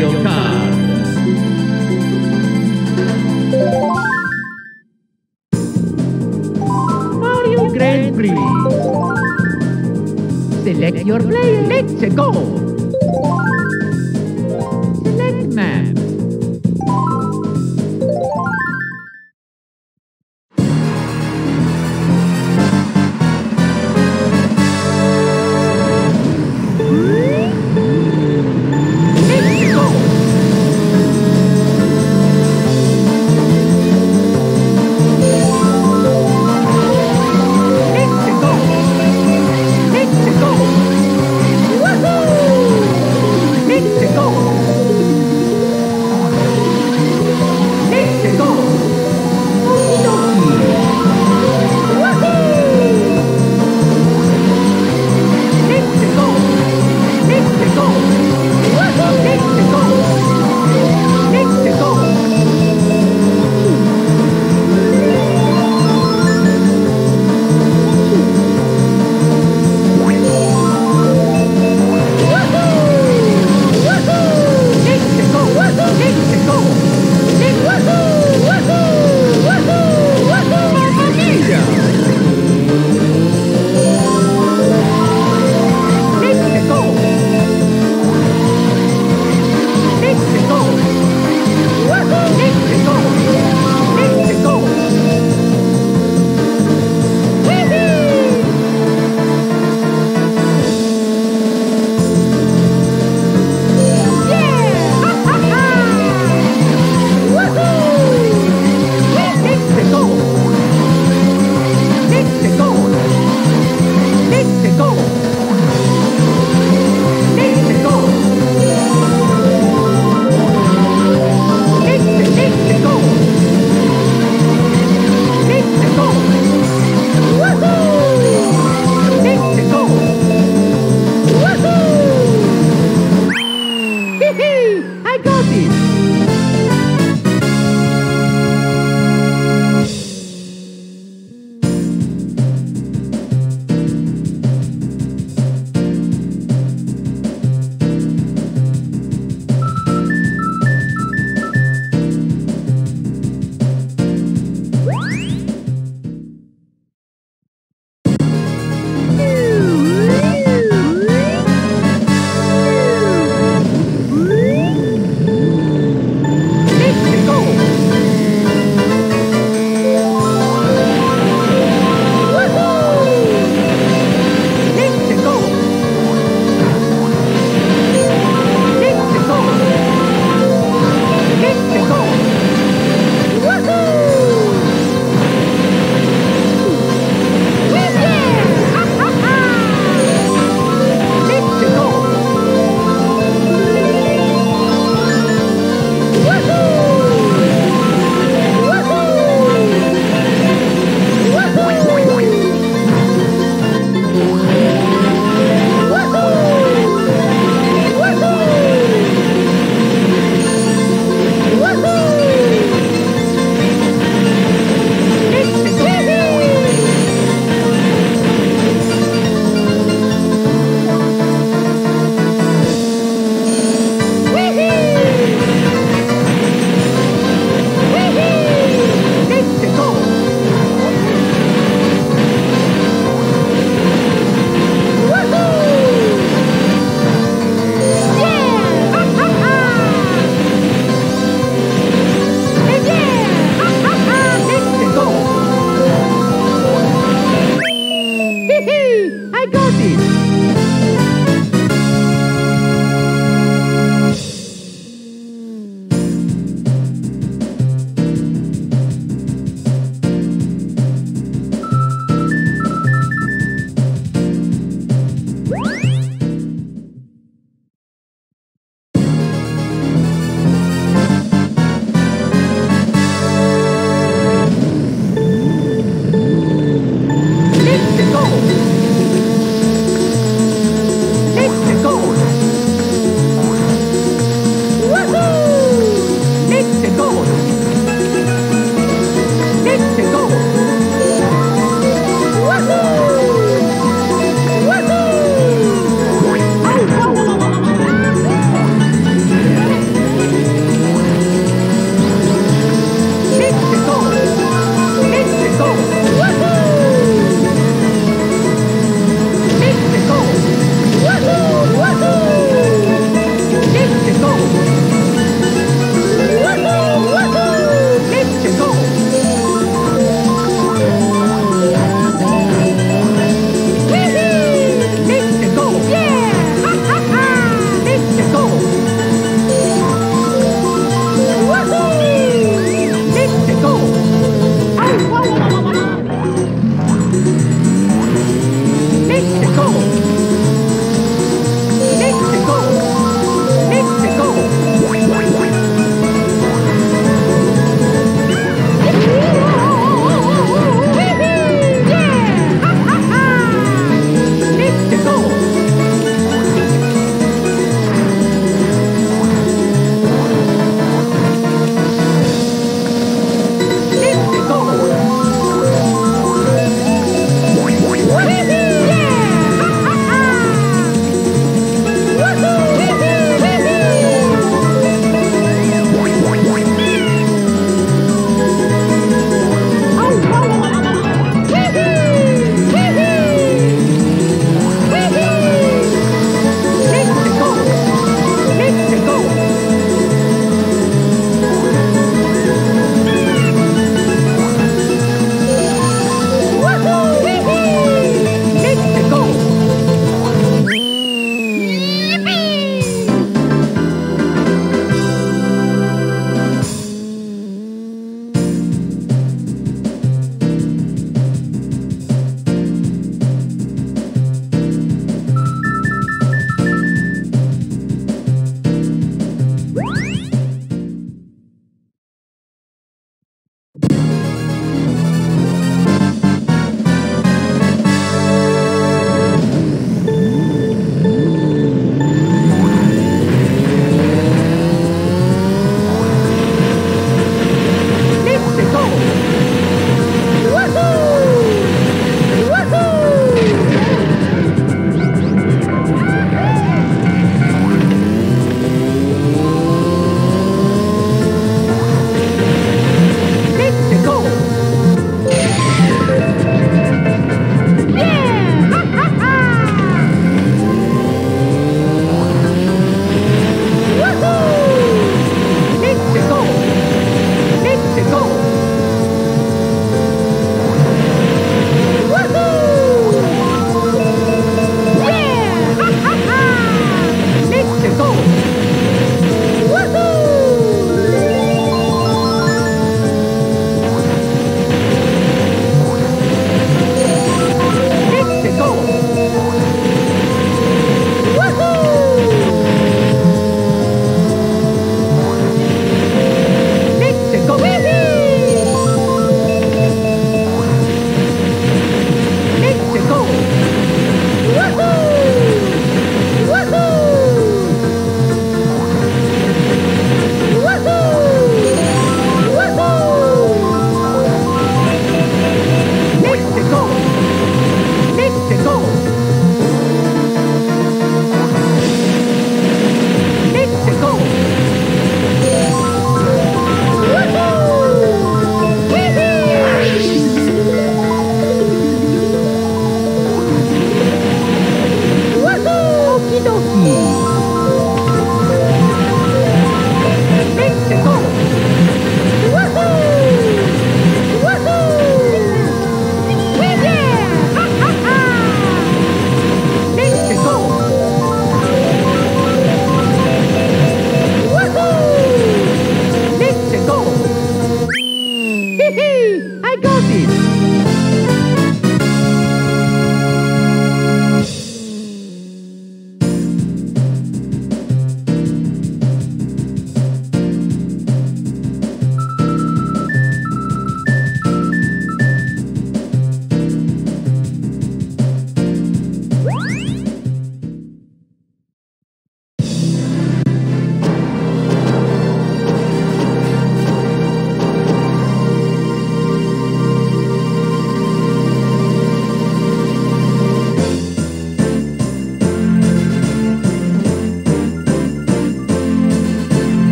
Mario Kart. Mario Grand Prix. Select your player. Let's go.